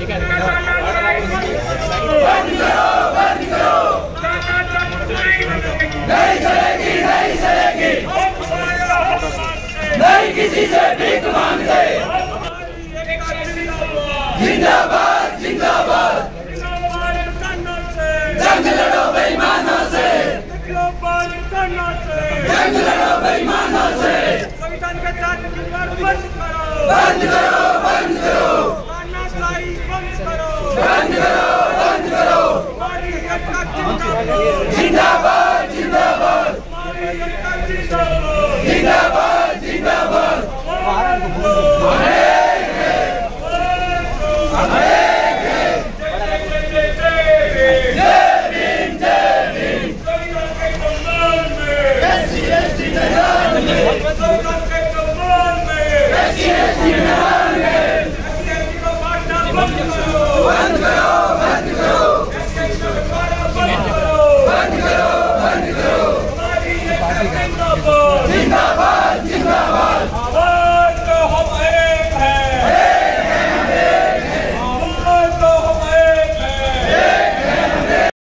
ठीक है बंद करो बंद करो नहीं चलेगी नहीं चलेगी नहीं किसी से भीख मांगते Yeah.